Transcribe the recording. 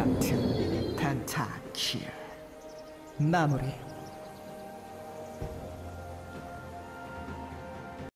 같은 단타킬 마무리